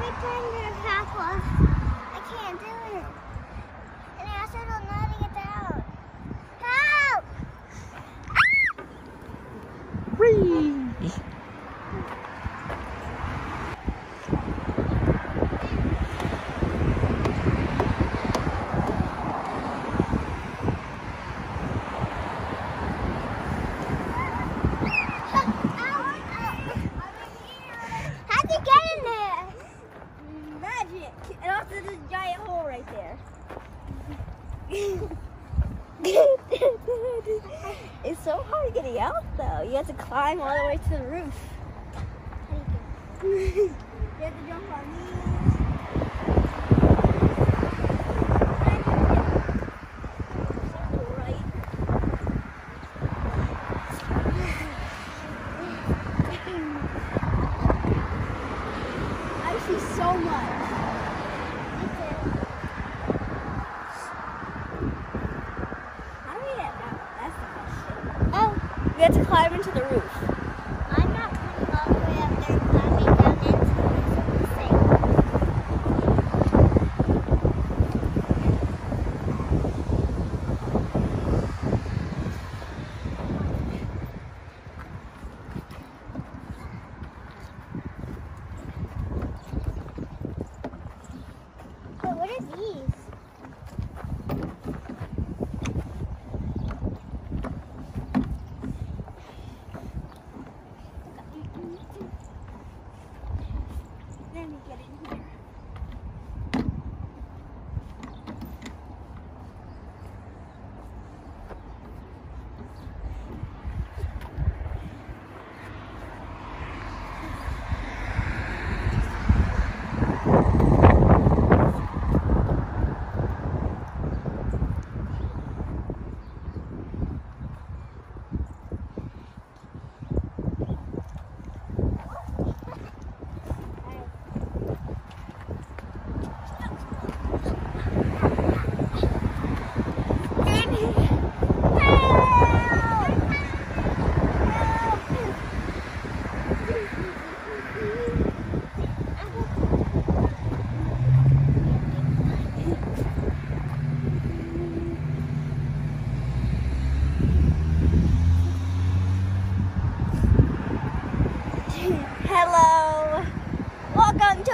Every time I can't do it. And I also don't down. Help! Whee! it's so hard getting out though. You have to climb all the way to the roof. you have to jump on these.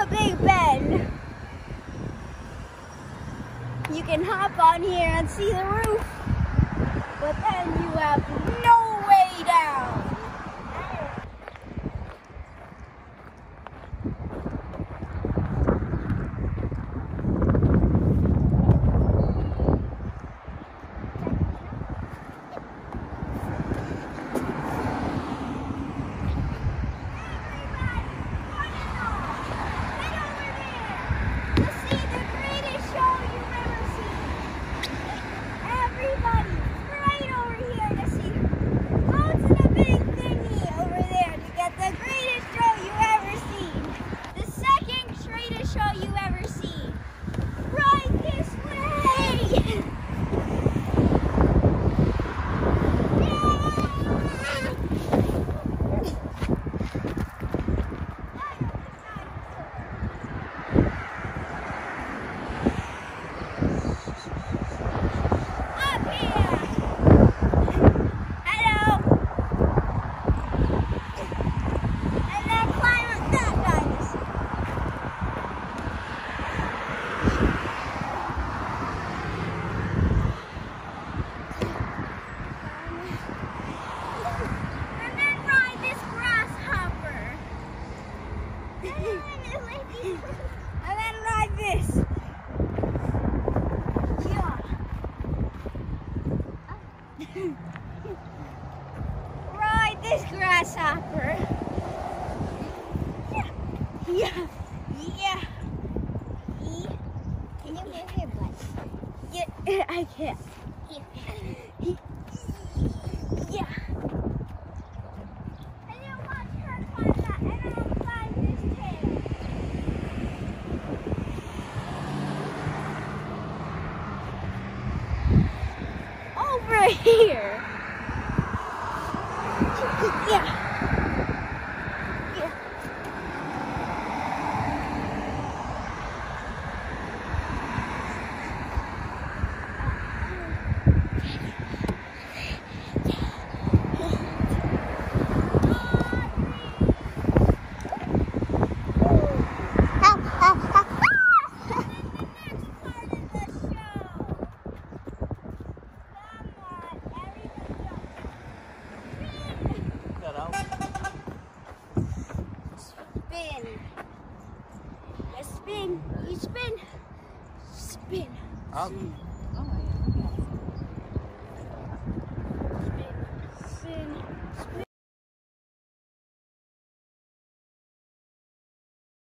Big Bend. You can hop on here and see the roof, but then you have And then ride this. Ride this grasshopper. Yeah. Yeah. Here. Spin.